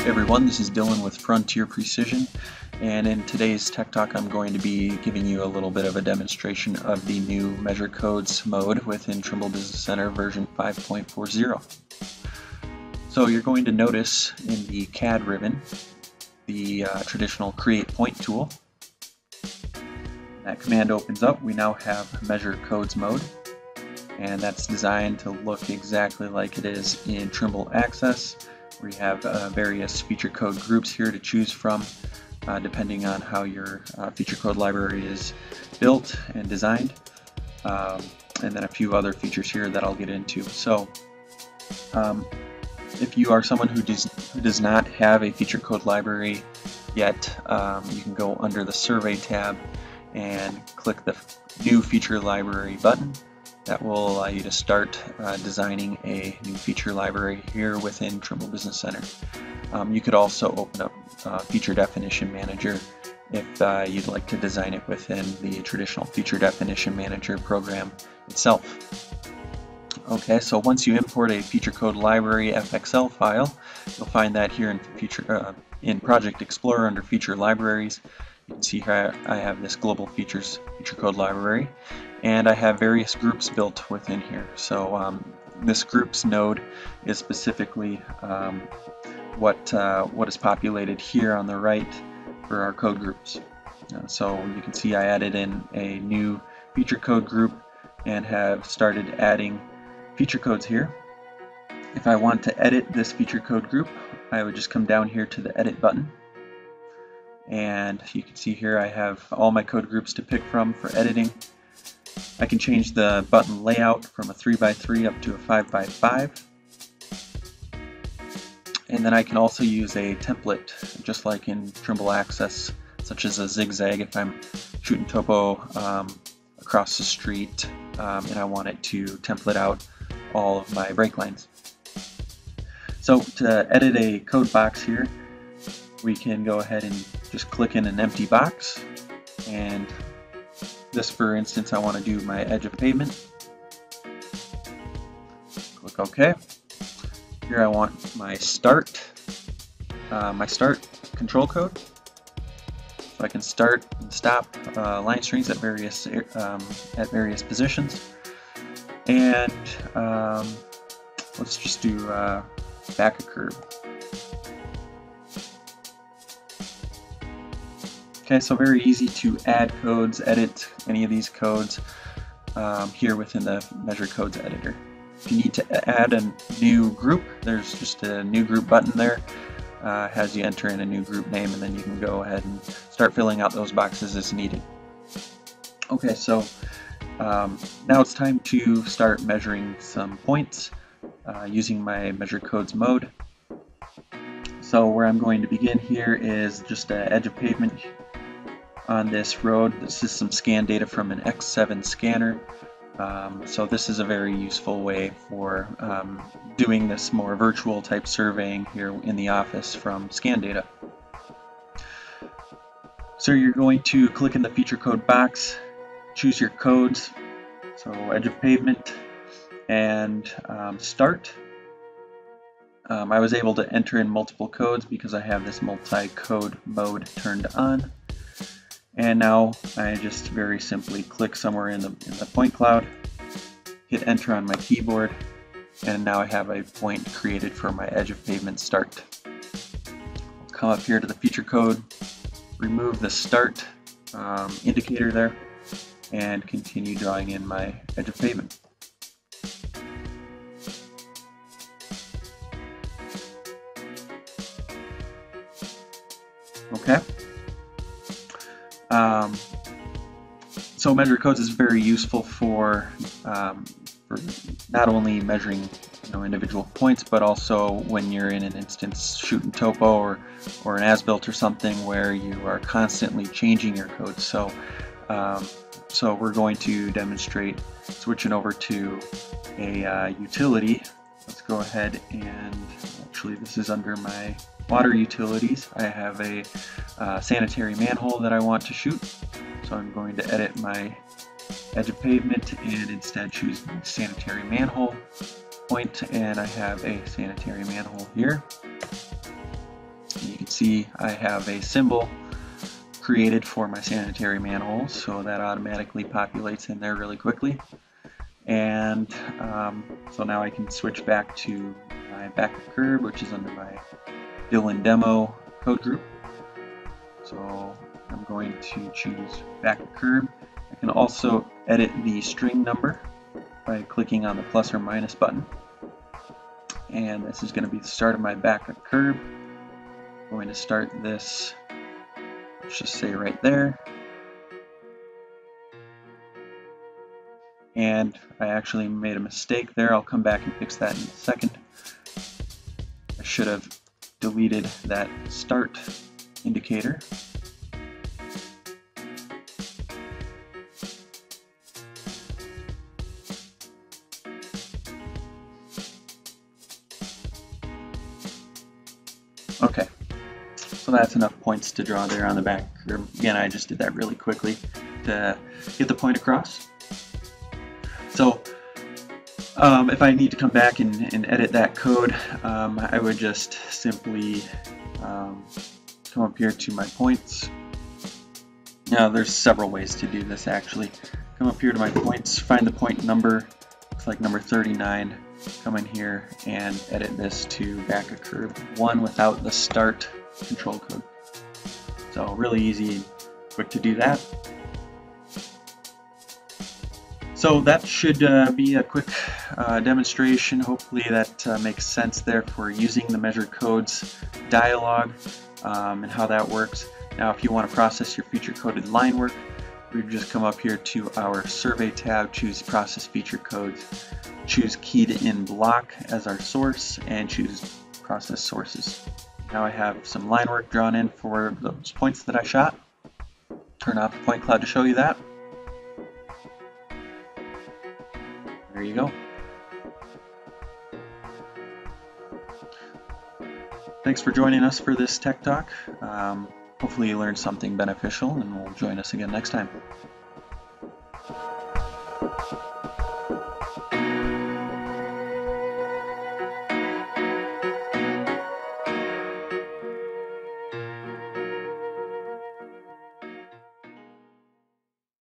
Hey everyone, this is Dylan with Frontier Precision, and in today's Tech Talk I'm going to be giving you a little bit of a demonstration of the new Measure Codes mode within Trimble Business Center version 5.40. So you're going to notice in the CAD ribbon the uh, traditional Create Point tool. That command opens up, we now have Measure Codes mode, and that's designed to look exactly like it is in Trimble Access we have uh, various feature code groups here to choose from uh, depending on how your uh, feature code library is built and designed. Um, and then a few other features here that I'll get into. So um, if you are someone who does, who does not have a feature code library yet, um, you can go under the Survey tab and click the New Feature Library button that will allow you to start uh, designing a new feature library here within Trimble Business Center. Um, you could also open up uh, Feature Definition Manager if uh, you'd like to design it within the traditional Feature Definition Manager program itself. Okay, so once you import a feature code library FXL file, you'll find that here in, feature, uh, in Project Explorer under Feature Libraries. You can see here I have this global features feature code library and I have various groups built within here. So um, this groups node is specifically um, what, uh, what is populated here on the right for our code groups. Uh, so you can see I added in a new feature code group and have started adding feature codes here. If I want to edit this feature code group, I would just come down here to the edit button. And you can see here I have all my code groups to pick from for editing. I can change the button layout from a 3x3 up to a 5x5. And then I can also use a template, just like in Trimble Access, such as a zigzag if I'm shooting topo um, across the street um, and I want it to template out all of my break lines. So to edit a code box here, we can go ahead and just click in an empty box and this, for instance, I want to do my edge of pavement. Click OK. Here I want my start, uh, my start control code. So I can start and stop uh, line strings at various um, at various positions. And um, let's just do uh, back of curb. Okay, so very easy to add codes, edit any of these codes um, here within the Measure Codes editor. If you need to add a new group, there's just a new group button there. Uh, has you enter in a new group name and then you can go ahead and start filling out those boxes as needed. Okay, so um, now it's time to start measuring some points uh, using my Measure Codes mode. So where I'm going to begin here is just an edge of pavement on this road. This is some scan data from an X7 scanner. Um, so this is a very useful way for um, doing this more virtual type surveying here in the office from scan data. So you're going to click in the feature code box, choose your codes, so edge of pavement, and um, start. Um, I was able to enter in multiple codes because I have this multi-code mode turned on. And now I just very simply click somewhere in the, in the point cloud, hit enter on my keyboard, and now I have a point created for my edge of pavement start. Come up here to the feature code, remove the start um, indicator there, and continue drawing in my edge of pavement. Okay. Um, so measure codes is very useful for, um, for not only measuring you know, individual points, but also when you're in an instance shooting topo or, or an as-built or something where you are constantly changing your code. So, um, so we're going to demonstrate switching over to a uh, utility. Let's go ahead and actually this is under my water utilities. I have a uh, sanitary manhole that I want to shoot. So I'm going to edit my edge of pavement and instead choose sanitary manhole point and I have a sanitary manhole here. And you can see I have a symbol created for my sanitary manhole so that automatically populates in there really quickly. And um, so now I can switch back to my back of curb, which is under my Dylan demo code group. So I'm going to choose back of curb. I can also edit the string number by clicking on the plus or minus button. And this is going to be the start of my back of curb. I'm going to start this, let's just say right there. And I actually made a mistake there. I'll come back and fix that in a second. I should have deleted that start indicator. Okay, so that's enough points to draw there on the back. Again, I just did that really quickly to get the point across. Um, if I need to come back and, and edit that code, um, I would just simply um, come up here to my points. Now there's several ways to do this actually. Come up here to my points, find the point number, looks like number 39, come in here and edit this to back of curb one without the start control code. So really easy, quick to do that. So that should uh, be a quick uh, demonstration. Hopefully that uh, makes sense there for using the measure codes dialog um, and how that works. Now if you want to process your feature coded line work, we just come up here to our survey tab, choose process feature codes choose keyed in block as our source and choose process sources. Now I have some line work drawn in for those points that I shot. Turn off the point cloud to show you that. There you go. Thanks for joining us for this Tech Talk. Um, hopefully you learned something beneficial and will join us again next time.